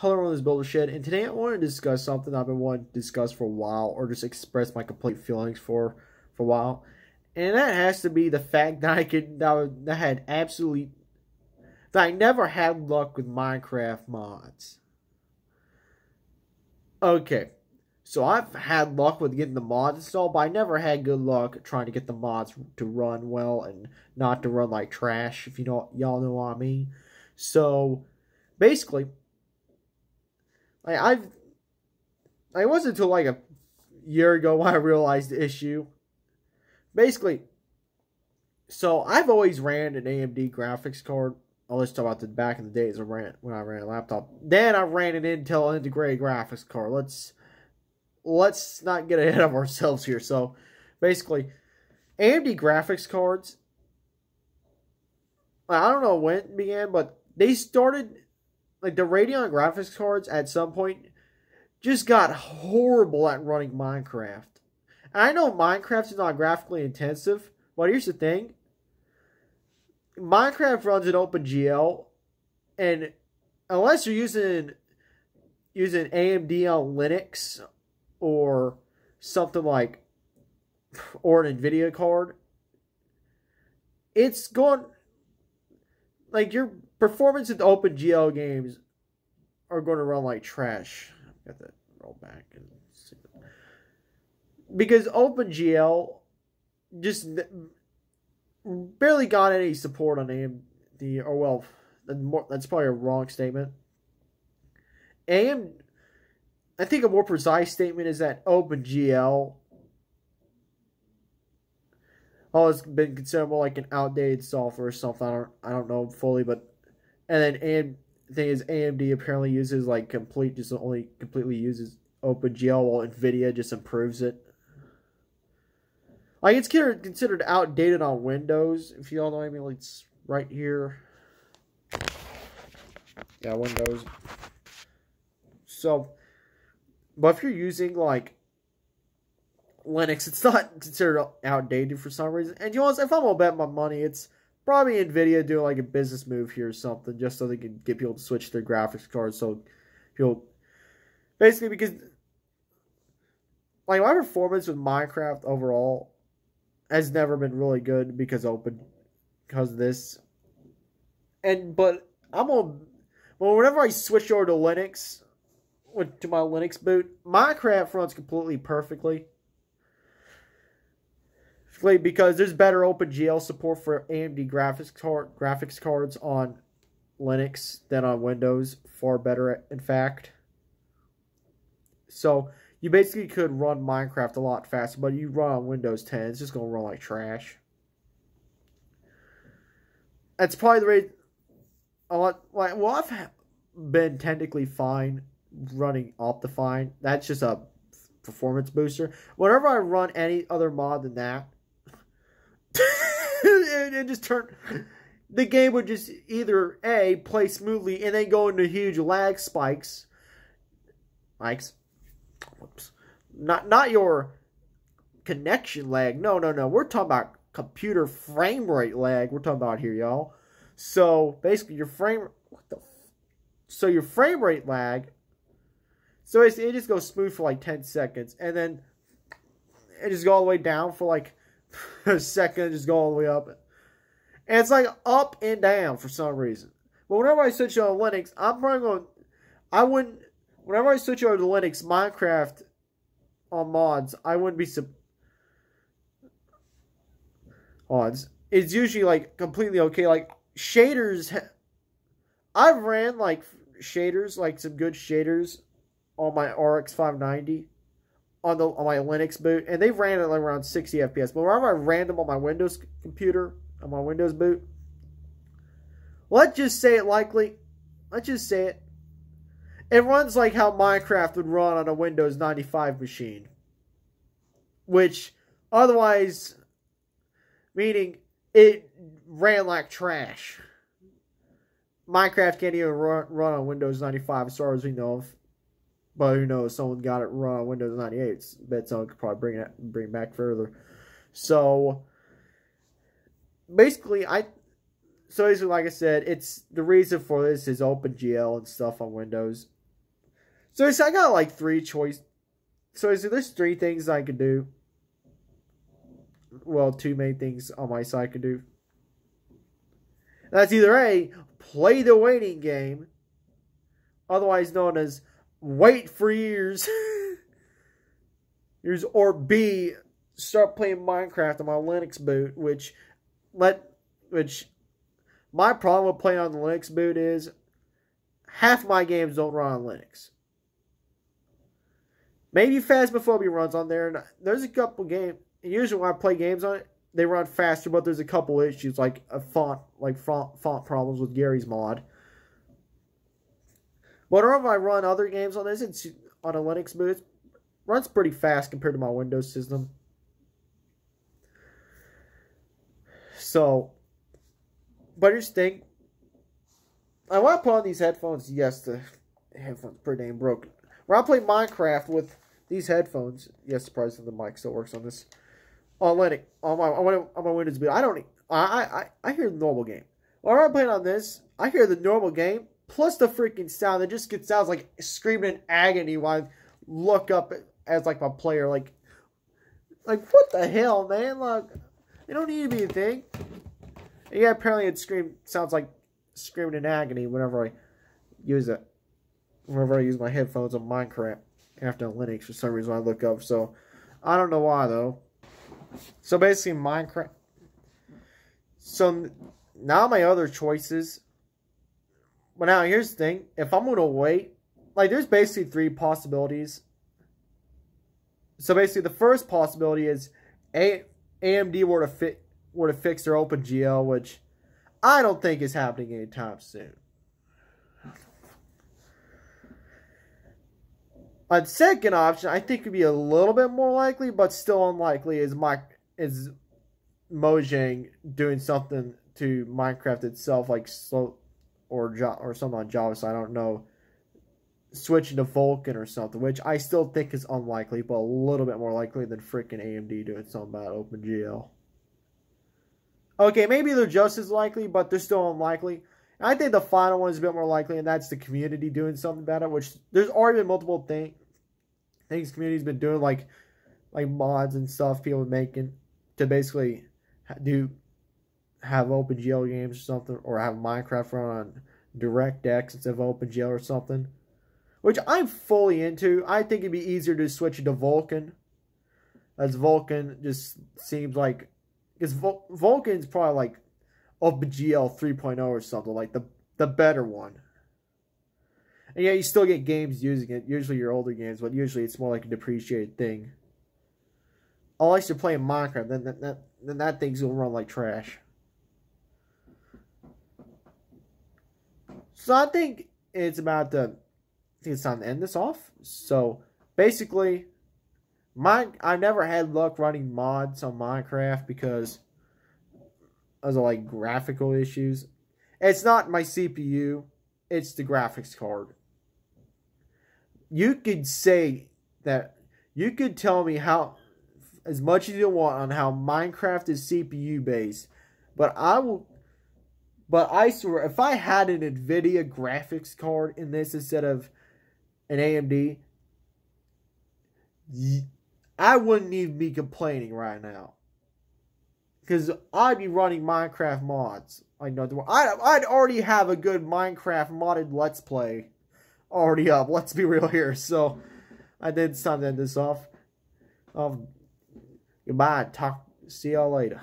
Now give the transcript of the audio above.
Hello everyone, this is Builder Shed, and today I want to discuss something I've been wanting to discuss for a while, or just express my complete feelings for for a while, and that has to be the fact that I could that I had absolutely that I never had luck with Minecraft mods. Okay, so I've had luck with getting the mods installed, but I never had good luck trying to get the mods to run well and not to run like trash. If you know y'all know what I mean. So basically I, I've I wasn't until like a year ago when I realized the issue. Basically, so I've always ran an AMD graphics card. I'll just talk about the back in the days I ran when I ran a laptop. Then I ran an Intel integrated graphics card. Let's let's not get ahead of ourselves here. So basically, AMD graphics cards. I don't know when it began, but they started like the Radeon graphics cards at some point just got horrible at running Minecraft. And I know Minecraft is not graphically intensive, but here's the thing. Minecraft runs in OpenGL, and unless you're using using AMD on Linux or something like or an Nvidia card, it's going like your performance at the Open GL games are going to run like trash. Got that roll back and see. because OpenGL just barely got any support on AMD, or well, that's probably a wrong statement. AM, I think a more precise statement is that OpenGL oh, it's been considered more like an outdated software or something. I don't, I don't know fully, but and then and thing is, AMD apparently uses like complete, just only completely uses OpenGL, while Nvidia just improves it. Like it's considered outdated on Windows. If you all know what I mean, like it's right here. Yeah, Windows. So, but if you're using like Linux, it's not considered outdated for some reason. And you know, if I'm gonna bet my money, it's probably Nvidia doing like a business move here or something, just so they can get people to switch their graphics cards. So people, basically, because like my performance with Minecraft overall has never been really good because open because of this. And but I'm on well whenever I switch over to Linux to my Linux boot, Minecraft runs completely perfectly because there's better OpenGL support for AMD graphics graphics cards on Linux than on Windows. Far better, in fact. So you basically could run Minecraft a lot faster, but you run on Windows 10, it's just gonna run like trash. That's probably the rate. A lot like well, I've been technically fine running Optifine. That's just a performance booster. Whenever I run any other mod than that, it just turned. The game would just either a play smoothly and then go into huge lag spikes. Spikes. Whoops. Not not your connection lag. No, no, no. We're talking about computer frame rate lag. We're talking about here, y'all. So basically, your frame. What the? So your frame rate lag. So it just goes smooth for like ten seconds, and then it just go all the way down for like second, just go all the way up. And it's like up and down for some reason. But whenever I switch on Linux, I'm probably going. I wouldn't. Whenever I switch over to Linux, Minecraft on mods, I wouldn't be. Sub- odds. It's usually like completely okay. Like shaders, I've ran like shaders, like some good shaders on my RX 590 on the on my Linux boot, and they ran at around 60 FPS. But whenever I ran them on my Windows computer, on my Windows boot, let's just say it likely. Let's just say it. It runs like how Minecraft would run on a Windows 95 machine. Which, otherwise, meaning it ran like trash. Minecraft can't even run, run on Windows 95 as far as we know of. But who knows? Someone got it run on Windows 98. Bet someone could probably bring it bring it back further. So basically, I so basically, like I said, it's the reason for this is OpenGL and stuff on Windows. So I got like three choice. So there's three things I could do. Well, two main things on my side I could do. That's either A, play the waiting game, otherwise known as wait for years, years or B, start playing Minecraft on my Linux boot, which let which my problem with playing on the Linux boot is half my games don't run on Linux. Maybe Phasmophobia runs on there, and there's a couple games. Usually when I play games on it, they run faster, but there's a couple issues like a font, like font, font problems with Garry's mod. If I run other games on this, it's on a Linux boot, runs pretty fast compared to my Windows system. So, but the thing. I want to put on these headphones. Yes, the headphones pretty damn broken. When I play Minecraft with these headphones, yes, surprisingly the mic still works on this. On Linux, on my on my Windows boot, I don't. I I I hear the normal game. When I'm playing on this, I hear the normal game plus the freaking sound. It just gets sounds like screaming in agony while I look up as like my player. Like, like what the hell, man? Like, it don't need to be a thing. And yeah, apparently it scream sounds like screaming in agony whenever I use it. Whenever I use my headphones on Minecraft after Linux for some reason I look up. So I don't know why though. So basically Minecraft. So now my other choices. But now here's the thing: if I'm gonna wait, like there's basically three possibilities. So basically, the first possibility is a AMD were to fit were to fix their OpenGL, which I don't think is happening anytime soon. A second option, I think, would be a little bit more likely, but still unlikely, is my is Mojang doing something to Minecraft itself, like slow or or something on Java. So I don't know, switching to Vulkan or something, which I still think is unlikely, but a little bit more likely than freaking AMD doing something about OpenGL. Okay, maybe they're just as likely, but they're still unlikely. I think the final one is a bit more likely, and that's the community doing something about it. Which there's already been multiple thing, things community's been doing, like like mods and stuff people making to basically do have OpenGL games or something, or have Minecraft run on DirectX instead of OpenGL or something. Which I'm fully into. I think it'd be easier to switch to Vulkan. As Vulkan just seems like because Vul- Vulkan's probably like OpenGL 3.0 or something, like the the better one. And yeah, you still get games using it. Usually your older games, but usually it's more like a depreciated thing. Unless you're playing Minecraft, then that, then that thing's gonna run like trash. So I think it's about to. I think it's time to end this off. So basically, my I've never had luck running mods on Minecraft because of like graphical issues. It's not my CPU, it's the graphics card. You could say that you could tell me how as much as you want on how Minecraft is CPU based, but I will but I swear if I had an Nvidia graphics card in this instead of an AMD, I wouldn't even be complaining right now. Because I'd be running Minecraft mods. I know I'd, I'd already have a good Minecraft modded Let's Play already up. Let's be real here. So I did time to end this off. Um, goodbye. Talk. See y'all later.